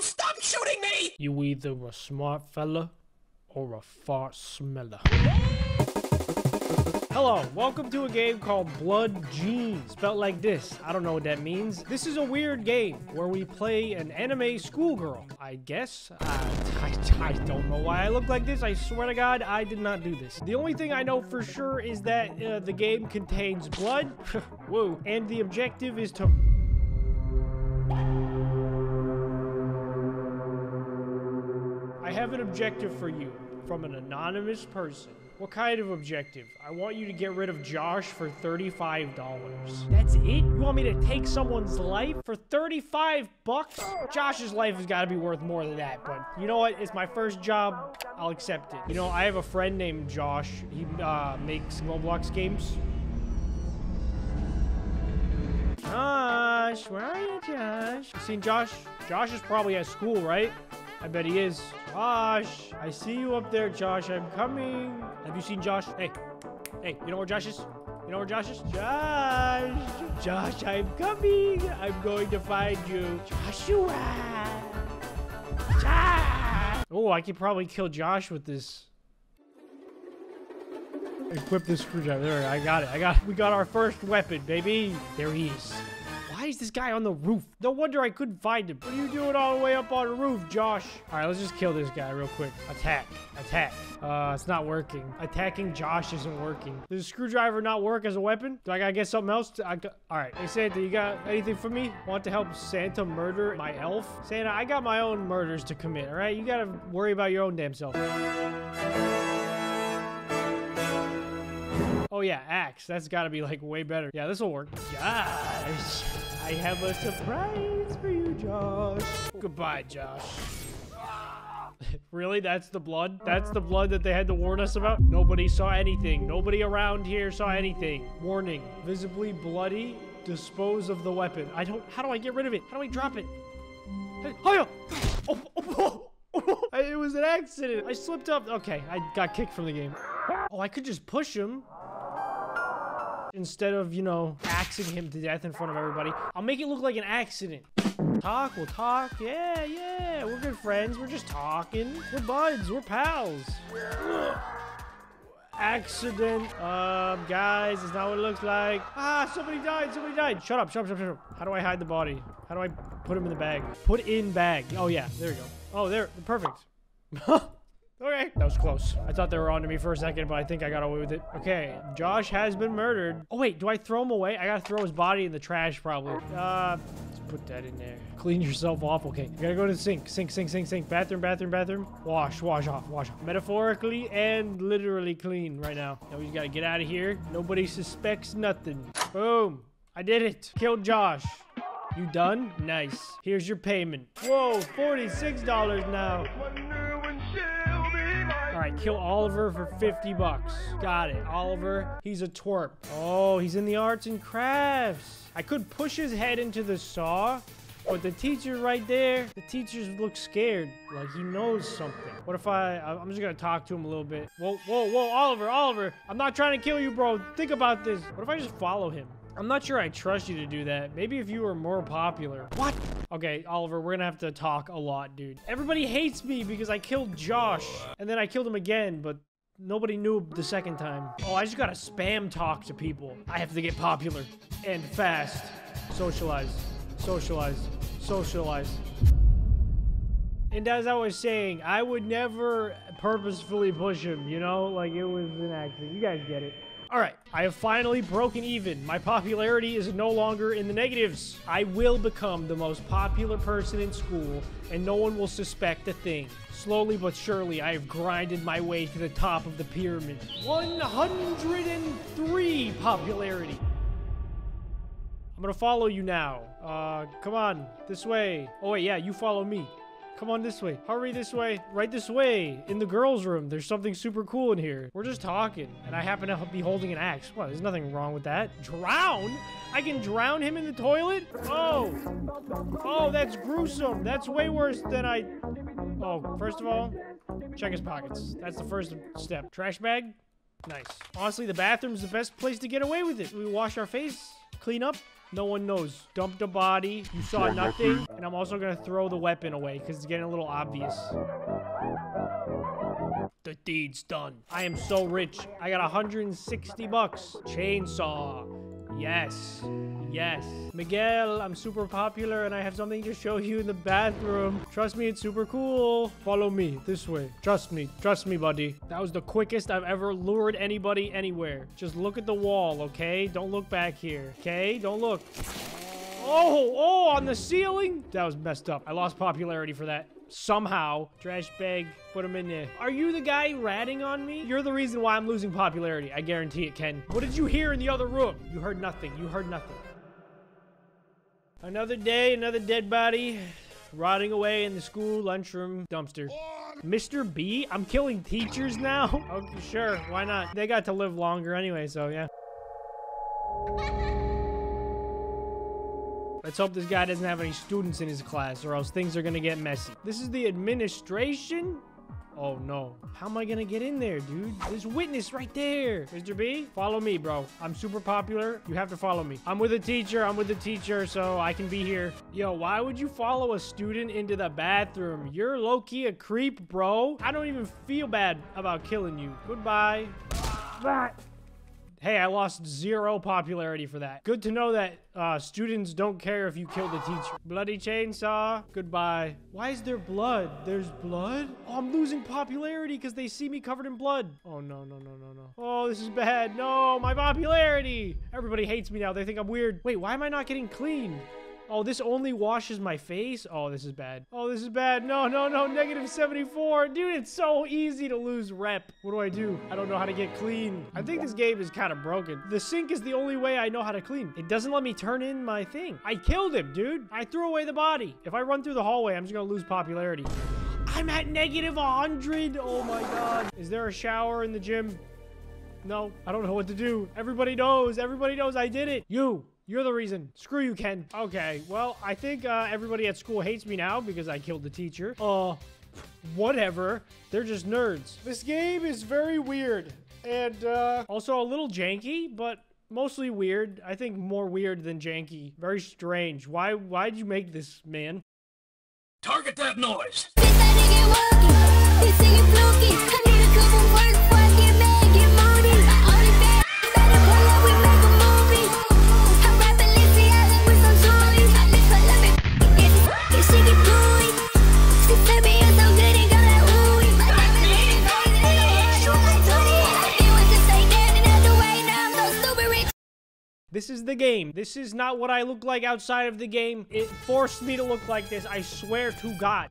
Stop shooting me! You either a smart fella or a fart smeller. Hello, welcome to a game called Blood Jeans, spelled like this. I don't know what that means. This is a weird game where we play an anime schoolgirl, I guess. Uh, I, I don't know why I look like this. I swear to God, I did not do this. The only thing I know for sure is that uh, the game contains blood, whoa, and the objective is to have an objective for you from an anonymous person. What kind of objective? I want you to get rid of Josh for $35. That's it? You want me to take someone's life for 35 bucks? Josh's life has got to be worth more than that, but you know what? It's my first job. I'll accept it. You know, I have a friend named Josh. He uh, makes Roblox games. Josh, where are you, Josh? You seen Josh? Josh is probably at school, right? I bet he is. Josh, I see you up there, Josh. I'm coming. Have you seen Josh? Hey, hey, you know where Josh is? You know where Josh is? Josh, Josh, I'm coming. I'm going to find you. Joshua. Josh. Oh, I could probably kill Josh with this. Equip this screwdriver. There, I got it. I got. it. We got our first weapon, baby. There he is. Is this guy on the roof? No wonder I couldn't find him. What are you doing all the way up on the roof, Josh? All right, let's just kill this guy real quick. Attack. Attack. Uh, it's not working. Attacking Josh isn't working. Does a screwdriver not work as a weapon? Do I gotta get something else? I, all right. Hey, Santa, you got anything for me? Want to help Santa murder my elf? Santa, I got my own murders to commit, all right? You gotta worry about your own damn self. Oh yeah, axe. That's got to be like way better. Yeah, this will work. Josh, I have a surprise for you, Josh. Goodbye, Josh. really? That's the blood? That's the blood that they had to warn us about? Nobody saw anything. Nobody around here saw anything. Warning. Visibly bloody. Dispose of the weapon. I don't... How do I get rid of it? How do I drop it? Hey, oh, oh, oh, oh. It was an accident. I slipped up. Okay, I got kicked from the game. Oh, I could just push him instead of, you know, axing him to death in front of everybody. I'll make it look like an accident. Talk, we'll talk. Yeah, yeah, we're good friends. We're just talking. We're buds. We're pals. Accident. Um, guys, it's not what it looks like. Ah, somebody died. Somebody died. Shut up, shut up, shut up. How do I hide the body? How do I put him in the bag? Put in bag. Oh, yeah, there we go. Oh, there, perfect. Okay, that was close. I thought they were on to me for a second, but I think I got away with it. Okay, Josh has been murdered. Oh, wait, do I throw him away? I gotta throw his body in the trash, probably. Uh, let's put that in there. Clean yourself off. Okay, you gotta go to the sink. Sink, sink, sink, sink. Bathroom, bathroom, bathroom. Wash, wash off, wash off. Metaphorically and literally clean right now. Now we just gotta get out of here. Nobody suspects nothing. Boom. I did it. Killed Josh. You done? Nice. Here's your payment. Whoa, $46 now. All right, kill Oliver for 50 bucks. Got it. Oliver, he's a twerp. Oh, he's in the arts and crafts. I could push his head into the saw, but the teacher right there, the teacher look scared. Like he knows something. What if I, I'm just gonna talk to him a little bit. Whoa, whoa, whoa, Oliver, Oliver, I'm not trying to kill you, bro. Think about this. What if I just follow him? I'm not sure I trust you to do that. Maybe if you were more popular. What? Okay, Oliver, we're gonna have to talk a lot, dude. Everybody hates me because I killed Josh. And then I killed him again, but nobody knew the second time. Oh, I just gotta spam talk to people. I have to get popular. And fast. Socialize. Socialize. Socialize. And as I was saying, I would never purposefully push him, you know? Like, it was an accident. You guys get it. All right, I have finally broken even. My popularity is no longer in the negatives. I will become the most popular person in school, and no one will suspect a thing. Slowly but surely, I have grinded my way to the top of the pyramid. 103 popularity. I'm gonna follow you now. Uh, come on, this way. Oh wait, yeah, you follow me. Come on this way. Hurry this way. Right this way. In the girls' room. There's something super cool in here. We're just talking. And I happen to be holding an axe. What? There's nothing wrong with that. Drown? I can drown him in the toilet? Oh. Oh, that's gruesome. That's way worse than I... Oh, first of all, check his pockets. That's the first step. Trash bag? Nice. Honestly, the bathroom's the best place to get away with it. We wash our face, clean up, No one knows. Dump the body. You saw nothing. And I'm also gonna throw the weapon away because it's getting a little obvious. The deed's done. I am so rich. I got 160 bucks. Chainsaw. Yes. Yes. Miguel, I'm super popular and I have something to show you in the bathroom. Trust me, it's super cool. Follow me this way. Trust me. Trust me, buddy. That was the quickest I've ever lured anybody anywhere. Just look at the wall, okay? Don't look back here, okay? Don't look. Oh, oh, on the ceiling? That was messed up. I lost popularity for that somehow. Trash bag, put him in there. Are you the guy ratting on me? You're the reason why I'm losing popularity. I guarantee it, Ken. What did you hear in the other room? You heard nothing. You heard nothing. Another day, another dead body. Rotting away in the school lunchroom dumpster. Mr. B? I'm killing teachers now? Okay, sure. Why not? They got to live longer anyway, so yeah. Let's hope this guy doesn't have any students in his class or else things are gonna get messy. This is the administration? Oh no. How am I gonna get in there, dude? There's witness right there. Mr. B, follow me, bro. I'm super popular. You have to follow me. I'm with a teacher. I'm with a teacher, so I can be here. Yo, why would you follow a student into the bathroom? You're low-key a creep, bro. I don't even feel bad about killing you. Goodbye. Bye. Hey, I lost zero popularity for that. Good to know that uh, students don't care if you kill the teacher. Bloody chainsaw. Goodbye. Why is there blood? There's blood? Oh, I'm losing popularity because they see me covered in blood. Oh, no, no, no, no, no. Oh, this is bad. No, my popularity. Everybody hates me now. They think I'm weird. Wait, why am I not getting clean? Oh, this only washes my face? Oh, this is bad. Oh, this is bad. No, no, no. Negative 74. Dude, it's so easy to lose rep. What do I do? I don't know how to get clean. I think this game is kind of broken. The sink is the only way I know how to clean. It doesn't let me turn in my thing. I killed him, dude. I threw away the body. If I run through the hallway, I'm just gonna lose popularity. I'm at negative 100. Oh my god. Is there a shower in the gym? No, I don't know what to do. Everybody knows. Everybody knows I did it. You. You're the reason. Screw you, Ken. Okay, well, I think uh, everybody at school hates me now because I killed the teacher. Uh, whatever. They're just nerds. This game is very weird. And, uh, also a little janky, but mostly weird. I think more weird than janky. Very strange. Why, why'd you make this, man? Target that noise. This is the game. This is not what I look like outside of the game. It forced me to look like this. I swear to God.